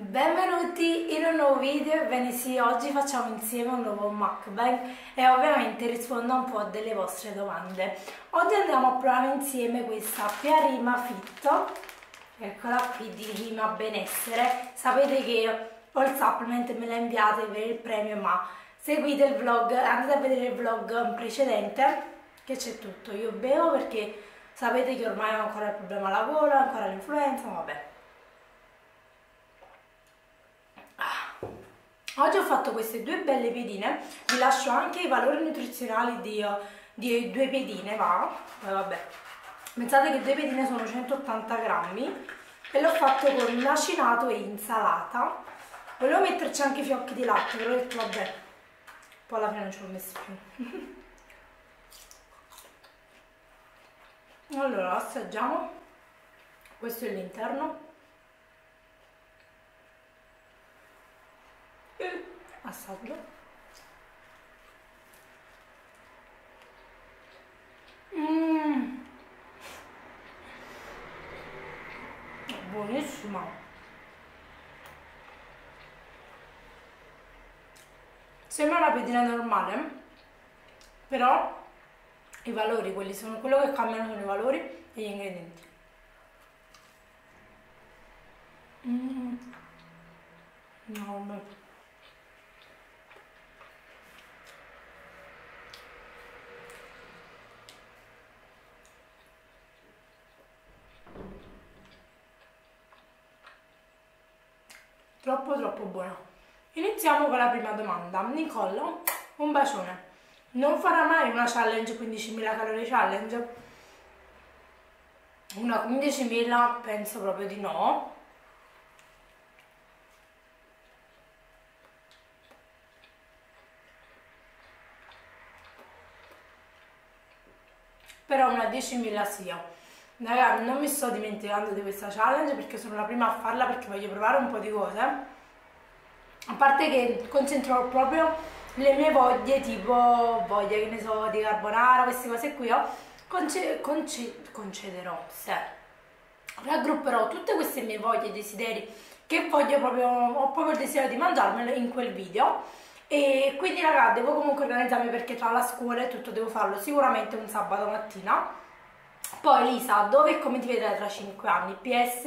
Benvenuti in un nuovo video, ebbene sì, oggi facciamo insieme un nuovo mukbang e ovviamente rispondo un po' delle vostre domande. Oggi andiamo a provare insieme questa Piarima Fitto, eccola qui di Rima Benessere. Sapete che ho il supplement me la inviate per il premio, ma seguite il vlog, andate a vedere il vlog precedente che c'è tutto. Io bevo perché sapete che ormai ho ancora il problema alla gola, ancora l'influenza, vabbè. Oggi ho fatto queste due belle piedine, vi lascio anche i valori nutrizionali di, di due piedine, va? Eh, vabbè. Pensate che due piedine sono 180 grammi e l'ho fatto con macinato e insalata. Volevo metterci anche i fiocchi di latte, però ho detto vabbè, poi alla fine non ce l'ho messi più. allora, assaggiamo. Questo è l'interno. Assaggio mm. buonissima sembra una pedina normale però i valori quelli sono quello che cambiano sono i valori e gli ingredienti mm. no, beh. Buono. Iniziamo con la prima domanda. Nicola un bacione. Non farà mai una challenge 15.000 calorie challenge? una 15.000 penso proprio di no. Però una 10.000 sia. Raga, non mi sto dimenticando di questa challenge perché sono la prima a farla perché voglio provare un po' di cose. A parte che concentro proprio le mie voglie, tipo voglia, che ne so, di carbonara, queste cose qui, oh, conce conce concederò, se raggrupperò tutte queste mie voglie e desideri che voglio proprio, ho proprio il desiderio di mangiarmelo in quel video. E quindi raga devo comunque organizzarmi perché tra la scuola e tutto devo farlo sicuramente un sabato mattina. Poi Lisa, dove e come ti vedrai tra 5 anni? PS,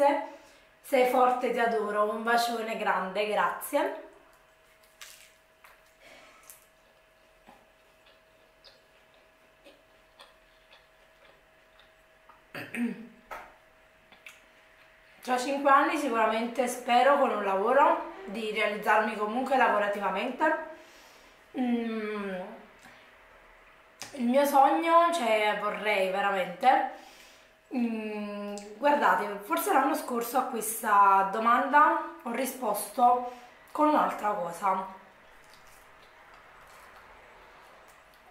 sei forte, ti adoro, un bacione grande, grazie. Tra 5 anni sicuramente spero con un lavoro di realizzarmi comunque lavorativamente. Mm. Il mio sogno, cioè vorrei veramente Mm, guardate, forse l'anno scorso a questa domanda ho risposto con un'altra cosa.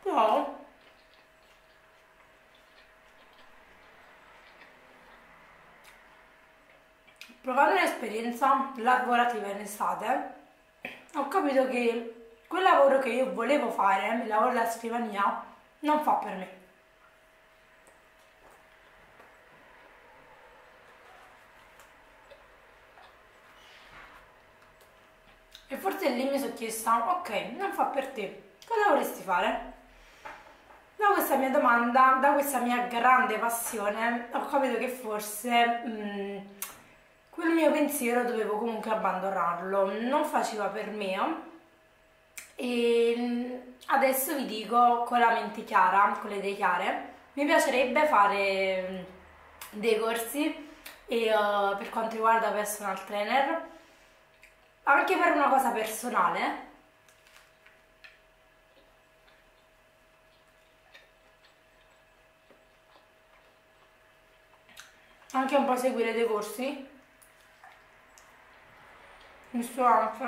Però provando un'esperienza lavorativa in estate ho capito che quel lavoro che io volevo fare, il lavoro della scrivania, non fa per me. E forse lì mi sono chiesta, ok, non fa per te, cosa vorresti fare? Da questa mia domanda, da questa mia grande passione, ho capito che forse mm, quel mio pensiero dovevo comunque abbandonarlo, non faceva per me. E adesso vi dico con la mente chiara, con le idee chiare, mi piacerebbe fare mm, dei corsi e, uh, per quanto riguarda personal trainer anche per una cosa personale anche un po' seguire dei corsi mi sto anche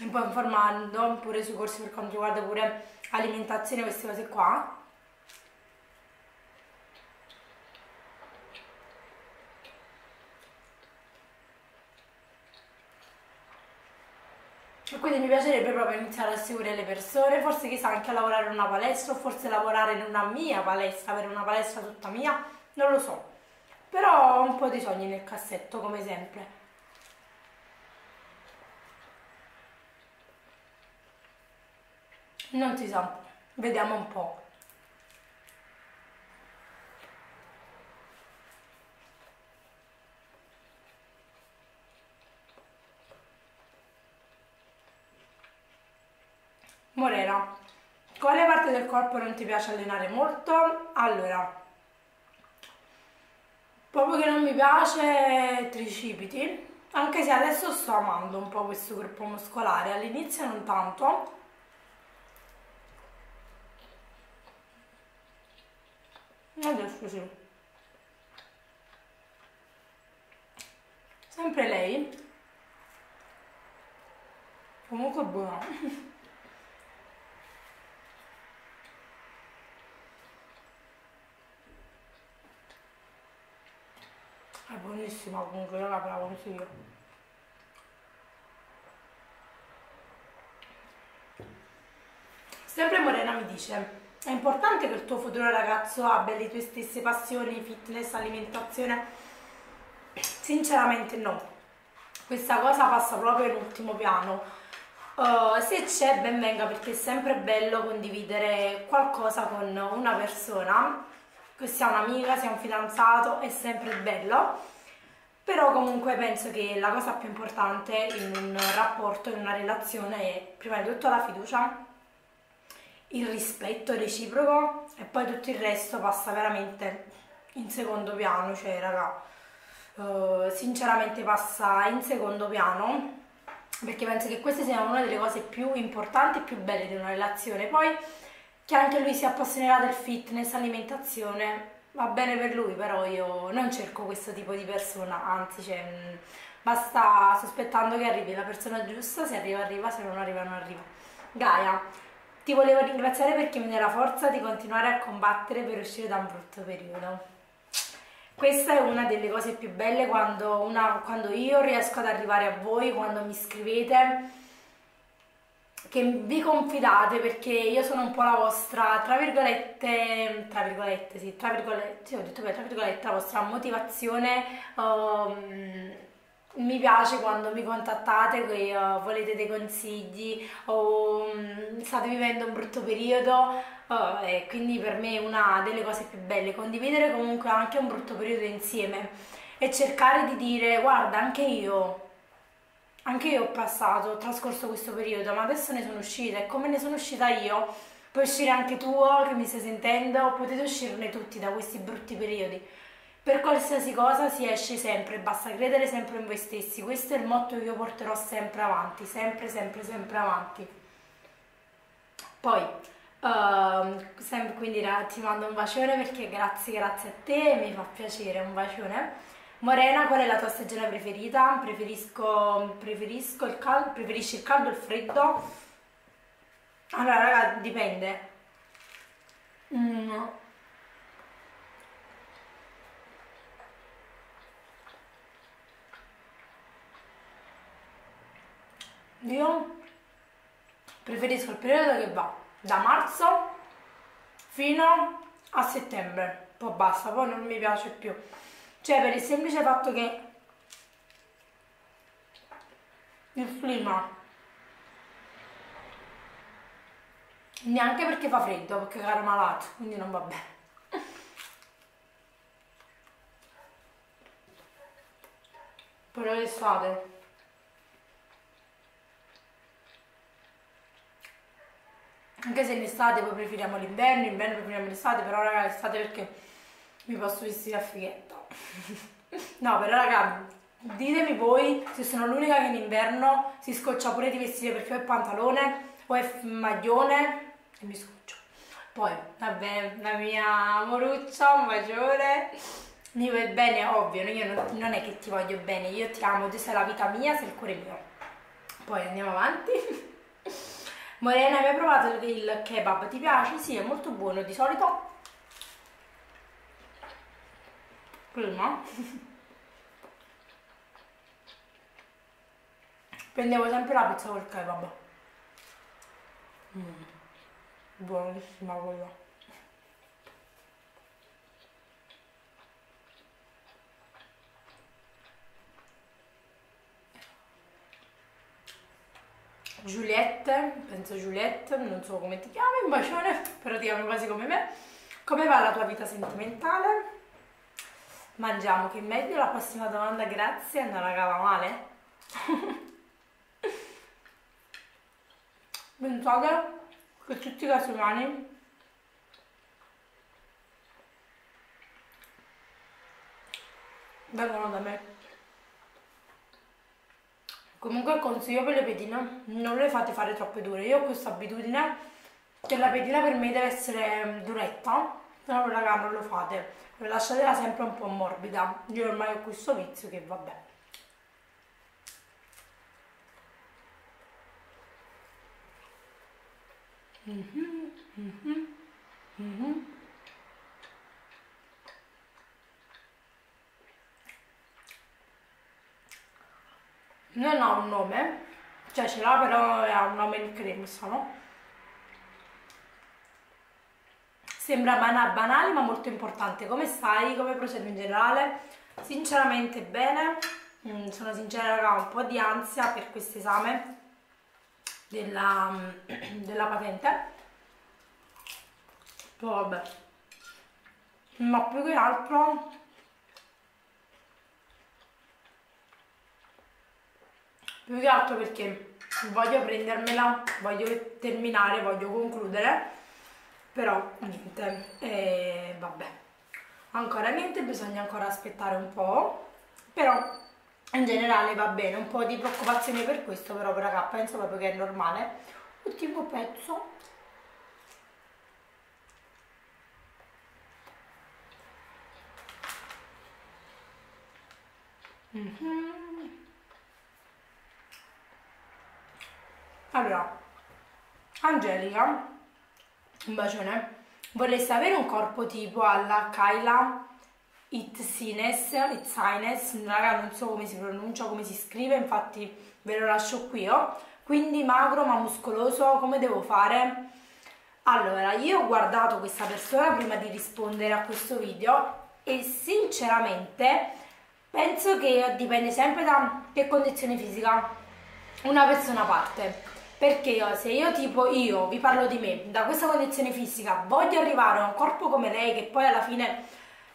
un po' informando pure sui corsi per quanto riguarda pure alimentazione queste cose qua E quindi mi piacerebbe proprio iniziare a seguire le persone, forse chissà anche a lavorare in una palestra, o forse lavorare in una mia palestra, avere una palestra tutta mia, non lo so. Però ho un po' di sogni nel cassetto come sempre. Non si sa, vediamo un po'. Morena, quale parte del corpo non ti piace allenare molto? Allora, proprio che non mi piace tricipiti, anche se adesso sto amando un po' questo gruppo muscolare, all'inizio non tanto. Adesso sì. Sempre lei. Comunque buono. È buonissima comunque, io la consiglio. Sempre Morena mi dice, è importante che il tuo futuro ragazzo abbia le tue stesse passioni, fitness, alimentazione? Sinceramente no. Questa cosa passa proprio in ultimo piano. Uh, se c'è ben venga perché è sempre bello condividere qualcosa con una persona che sia un'amica, sia un fidanzato, è sempre bello, però comunque penso che la cosa più importante in un rapporto, in una relazione è prima di tutto la fiducia, il rispetto reciproco e poi tutto il resto passa veramente in secondo piano, cioè raga, uh, sinceramente passa in secondo piano perché penso che queste siano una delle cose più importanti e più belle di una relazione. Poi che anche lui si appassionerà del fitness, alimentazione, va bene per lui, però io non cerco questo tipo di persona, anzi, cioè, basta sospettando che arrivi la persona giusta, se arriva arriva, se non arriva non arriva. Gaia, ti volevo ringraziare perché mi dai la forza di continuare a combattere per uscire da un brutto periodo. Questa è una delle cose più belle quando, una, quando io riesco ad arrivare a voi, quando mi scrivete che vi confidate perché io sono un po' la vostra, tra virgolette, tra virgolette, sì, tra virgolette, sì, ho detto bene, tra virgolette, la vostra motivazione. Um, mi piace quando mi contattate che uh, volete dei consigli o um, state vivendo un brutto periodo uh, e quindi per me è una delle cose più belle condividere comunque anche un brutto periodo insieme e cercare di dire guarda anche io anche io ho passato, ho trascorso questo periodo, ma adesso ne sono uscita e come ne sono uscita io, puoi uscire anche tu che mi stai sentendo, potete uscirne tutti da questi brutti periodi. Per qualsiasi cosa si esce sempre, basta credere sempre in voi stessi, questo è il motto che io porterò sempre avanti, sempre, sempre, sempre avanti. Poi, uh, quindi ti mando un bacione perché grazie, grazie a te, mi fa piacere, un bacione. Morena, qual è la tua stagione preferita? Preferisco, preferisco il caldo, preferisci il caldo o il freddo? Allora, raga, dipende. Mm. Io preferisco il periodo che va da marzo fino a settembre, poi basta, poi non mi piace più. Cioè per il semplice fatto che il clima neanche perché fa freddo, perché caro malato, quindi non va bene. Però l'estate anche se in estate poi preferiamo l'inverno, in inverno preferiamo l'estate, però raga l'estate perché mi posso vestire a fighetta. no, però raga, ditemi voi se sono l'unica che in inverno si scoccia pure di vestire perché o è pantalone o è maglione e mi scoccio. Poi, vabbè, la mia moruccia, un bacione. Mi vuoi bene, ovvio, io non, non, è che ti voglio bene, io ti amo, tu sei la vita mia, sei il cuore mio. Poi andiamo avanti. Morena, hai provato il kebab? Ti piace? Sì, è molto buono, di solito prima prendevo sempre la pizza col kebab mm. buonissima quella Giuliette, penso Giuliette, non so come ti chiami, un bacione, però ti chiami quasi come me. Come va la tua vita sentimentale? Mangiamo, che meglio la prossima domanda, grazie, non la cava male. Pensate che tutti i casolani vengono da me. Comunque consiglio per le pedine, non le fate fare troppe dure. Io ho questa abitudine che la pedina per me deve essere duretta, se no raga non lo fate. Lasciatela sempre un po' morbida. Io ormai ho questo vizio che vabbè. Mm non ha un nome, cioè ce l'ha però ha un nome in cremosa, no? Sembra banale, ma molto importante. Come stai? Come procedo in generale? Sinceramente bene, mm, sono sincera raga, ho un po' di ansia per questo esame della, della patente. Poi vabbè. Ma più che altro più che altro perché voglio prendermela, voglio terminare, voglio concludere, però niente, e vabbè, ancora niente, bisogna ancora aspettare un po', però in generale va bene, un po' di preoccupazione per questo, però raga, penso proprio che è normale. Ultimo pezzo. Mm -hmm. Allora, Angelica, un bacione, vorresti avere un corpo tipo alla Kyla Itzines, Itzines, raga non so come si pronuncia, come si scrive, infatti ve lo lascio qui, oh. quindi magro ma muscoloso, come devo fare? Allora, io ho guardato questa persona prima di rispondere a questo video e sinceramente penso che dipende sempre da che condizione fisica una persona parte perché se io tipo io vi parlo di me da questa condizione fisica voglio arrivare a un corpo come lei che poi alla fine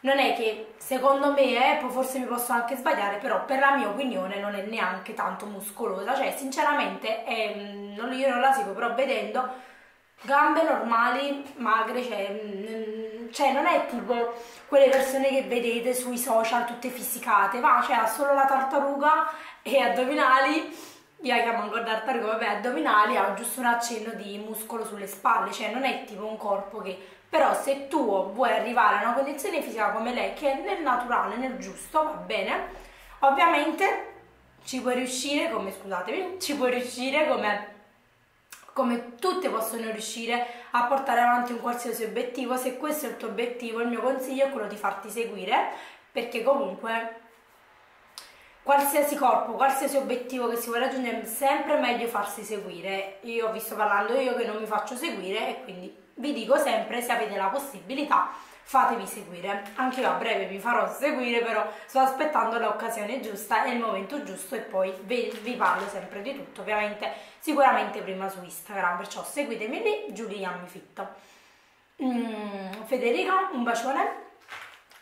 non è che secondo me eh, forse mi posso anche sbagliare però per la mia opinione non è neanche tanto muscolosa. Cioè sinceramente eh, non, io non la seguo però vedendo gambe normali magre cioè, mm, cioè non è tipo quelle persone che vedete sui social tutte fisicate va cioè ha solo la tartaruga e addominali io la chiamo ancora tartaruga, vabbè, addominali, ha giusto un accenno di muscolo sulle spalle, cioè non è tipo un corpo che... Però se tu vuoi arrivare a una condizione fisica come lei, che è nel naturale, nel giusto, va bene, ovviamente ci puoi riuscire, come, scusatemi, ci puoi riuscire come come tutte possono riuscire a portare avanti un qualsiasi obiettivo, se questo è il tuo obiettivo, il mio consiglio è quello di farti seguire, perché comunque qualsiasi corpo, qualsiasi obiettivo che si vuole raggiungere è sempre meglio farsi seguire. Io vi sto parlando io che non mi faccio seguire e quindi vi dico sempre se avete la possibilità fatevi seguire. Anche io a breve vi farò seguire, però sto aspettando l'occasione giusta e il momento giusto e poi vi, vi, parlo sempre di tutto, ovviamente sicuramente prima su Instagram, perciò seguitemi lì, Giulia Fit. Mm, Federica, un bacione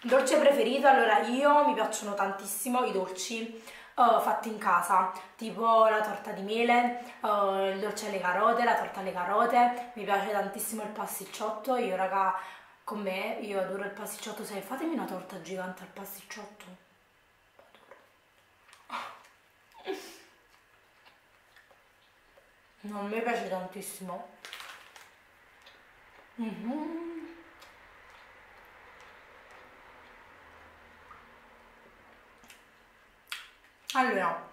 Dolce preferito, allora io mi piacciono tantissimo i dolci uh, fatti in casa, tipo la torta di miele, uh, il dolce alle carote, la torta alle carote, mi piace tantissimo il pasticciotto, io raga, con me, io adoro il pasticciotto, se fatemi una torta gigante al pasticciotto. Adoro. Non mi piace tantissimo. Mm -hmm. Allora,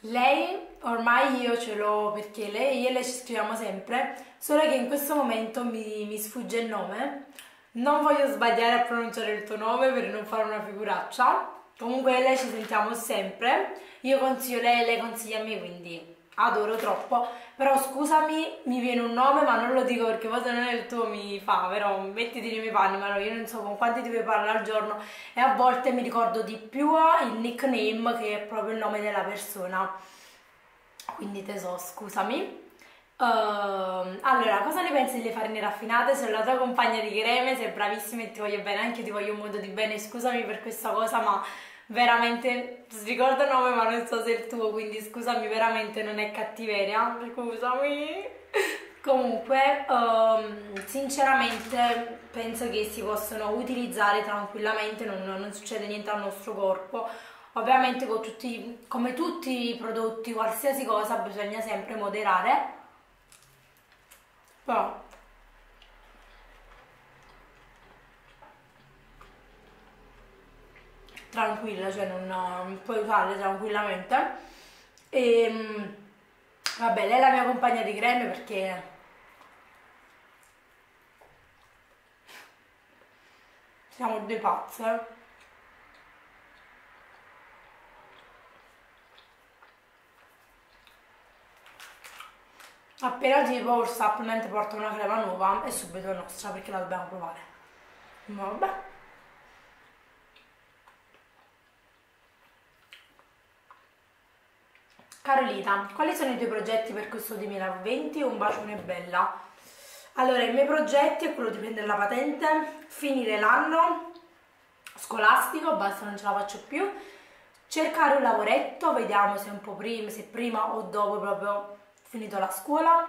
lei ormai io ce l'ho perché lei e lei ci scriviamo sempre, solo che in questo momento mi, mi sfugge il nome. Non voglio sbagliare a pronunciare il tuo nome per non fare una figuraccia. Comunque lei ci sentiamo sempre. Io consiglio lei, lei consiglia a me, quindi adoro troppo, però scusami, mi viene un nome ma non lo dico perché poi se non è il tuo mi fa, però mettiti nei miei panni, ma io non so con quanti ti vuoi parlare al giorno e a volte mi ricordo di più il nickname che è proprio il nome della persona, quindi te so, scusami. Uh, allora, cosa ne pensi delle farine raffinate? Sono la tua compagna di creme, sei bravissima e ti voglio bene, anche io ti voglio un modo di bene, scusami per questa cosa, ma veramente ricordo il nome ma non so se è il tuo quindi scusami veramente non è cattiveria. Scusami. Comunque um, sinceramente penso che si possono utilizzare tranquillamente non, non succede niente al nostro corpo. Ovviamente tutti, come tutti i prodotti qualsiasi cosa bisogna sempre moderare. Però tranquilla, cioè non, non puoi usarle tranquillamente. E ehm, vabbè, lei è la mia compagna di creme perché siamo due pazze. Appena tipo il supplement porta una crema nuova è subito nostra perché la dobbiamo provare. Ma vabbè. Carolina, quali sono i tuoi progetti per questo 2020? Un bacione bella. Allora, i miei progetti è quello di prendere la patente, finire l'anno scolastico, basta non ce la faccio più, cercare un lavoretto, vediamo se un po' prima, se prima o dopo proprio finito la scuola,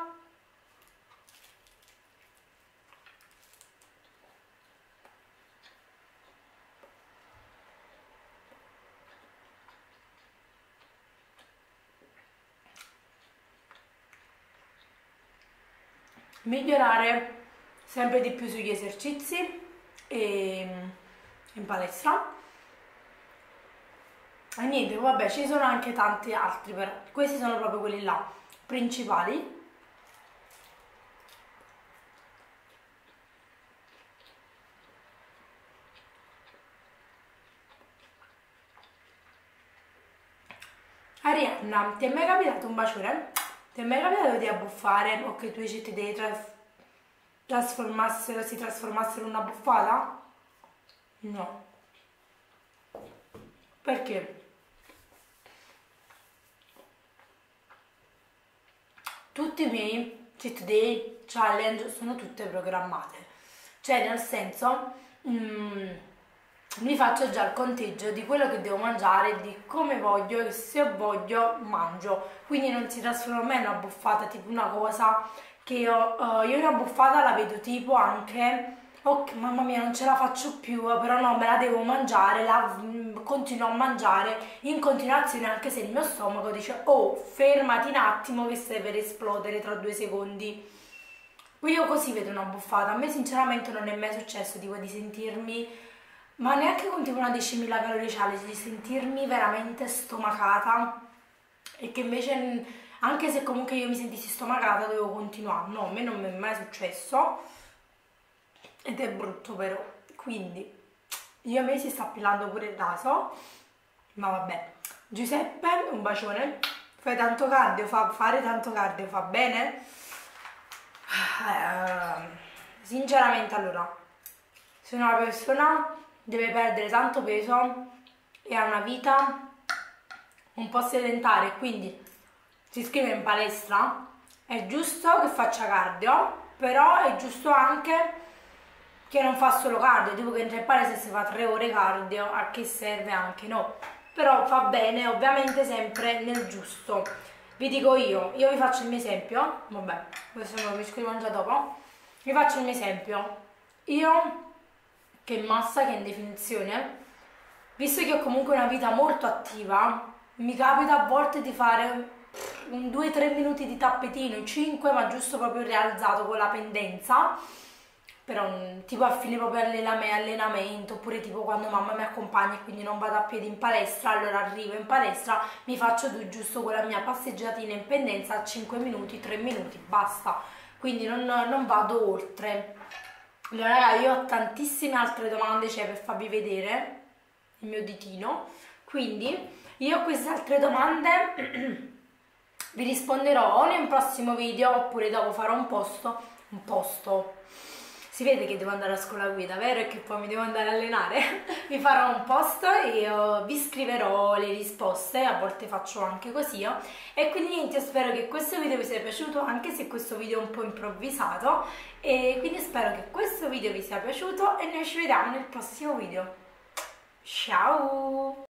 migliorare sempre di più sugli esercizi e in palestra e niente vabbè ci sono anche tanti altri però questi sono proprio quelli là principali Arianna, ti è mai capitato un bacione? Ti è mai capitato di abbuffare o che i tuoi cetti devi trasformare trasformassero, si trasformassero in una buffata? No. Perché? Tutti i miei cheat day challenge sono tutte programmate. Cioè, nel senso, mm, mi faccio già il conteggio di quello che devo mangiare, di come voglio e se voglio mangio. Quindi non si trasforma mai in una buffata, tipo una cosa che io, uh, io una buffata la vedo tipo anche ok mamma mia non ce la faccio più però no me la devo mangiare la mm, continuo a mangiare in continuazione anche se il mio stomaco dice oh fermati un attimo che stai per esplodere tra due secondi io così vedo una buffata a me sinceramente non è mai successo tipo di sentirmi ma neanche con tipo una 10.000 calorie challenge di sentirmi veramente stomacata. E che invece anche se comunque io mi sentissi stomacata dovevo continuare, no, a me non mi è mai successo. Ed è brutto però, quindi io a me si sta appillando pure il naso, ma vabbè. Giuseppe, un bacione, fai tanto cardio, fa, fare tanto cardio fa bene? Eh, sinceramente allora, se una persona deve perdere tanto peso e ha una vita un po' sedentaria, quindi si iscrive in palestra, è giusto che faccia cardio, però è giusto anche che non fa solo cardio, tipo che entra in palestra e si fa tre ore cardio, a che serve anche no. Però fa bene, ovviamente sempre nel giusto. Vi dico io, io vi faccio il mio esempio, vabbè, questo me lo scrivo già dopo. Vi faccio il mio esempio. Io, che massa, che in definizione, visto che ho comunque una vita molto attiva, mi capita a volte di fare un 2-3 minuti di tappetino, 5 ma giusto proprio rialzato con la pendenza. Però tipo a fine proprio allenamento oppure tipo quando mamma mi accompagna e quindi non vado a piedi in palestra allora arrivo in palestra mi faccio giusto quella mia passeggiatina in pendenza 5 minuti 3 minuti basta. Quindi non, non vado oltre allora ragazzi io ho tantissime altre domande cioè per farvi vedere il mio ditino. Quindi io queste altre domande vi risponderò o nel prossimo video oppure dopo farò un posto, un posto, si vede che devo andare a scuola guida, vero? E che poi mi devo andare a allenare. vi farò un post e io vi scriverò le risposte, a volte faccio anche così. Io. E quindi niente, spero che questo video vi sia piaciuto, anche se questo video è un po' improvvisato. E quindi spero che questo video vi sia piaciuto e noi ci vediamo nel prossimo video. Ciao!